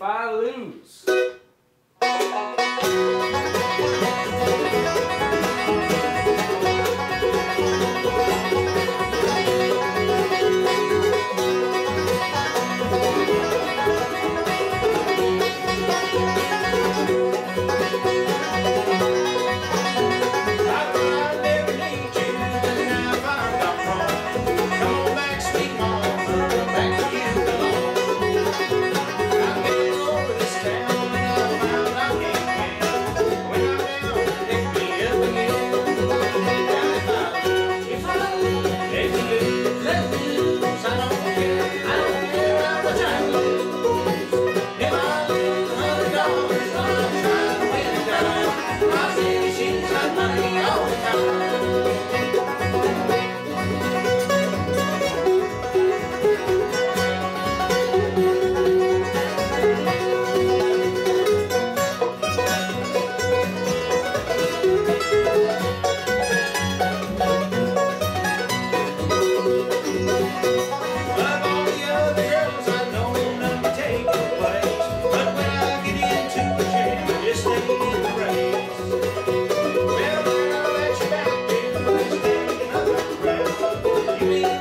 lose, me.